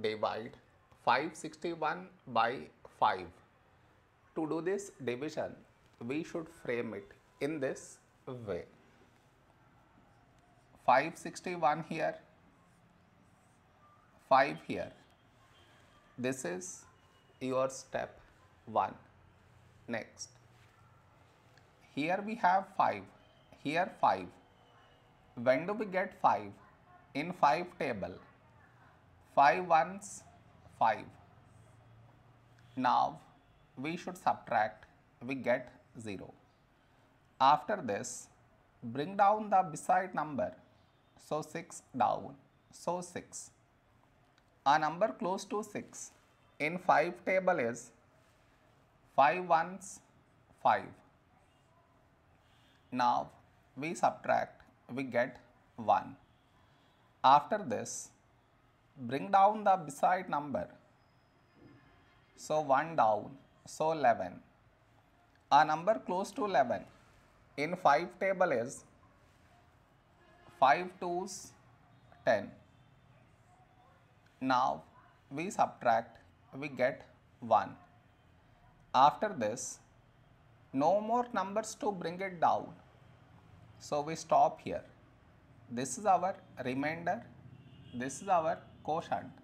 divide 561 by 5. To do this division, we should frame it in this way. 561 here, 5 here. This is your step 1. Next, here we have 5, here 5. When do we get 5? In 5 table, 5 ones 5. Now we should subtract, we get 0. After this, bring down the beside number, so 6 down, so 6. A number close to 6 in 5 table is 5 ones 5. Now we subtract, we get 1. After this, bring down the beside number. So 1 down, so 11. A number close to 11 in 5 table is 5 twos 10. Now we subtract, we get 1. After this, no more numbers to bring it down. So we stop here. This is our remainder, this is our quotient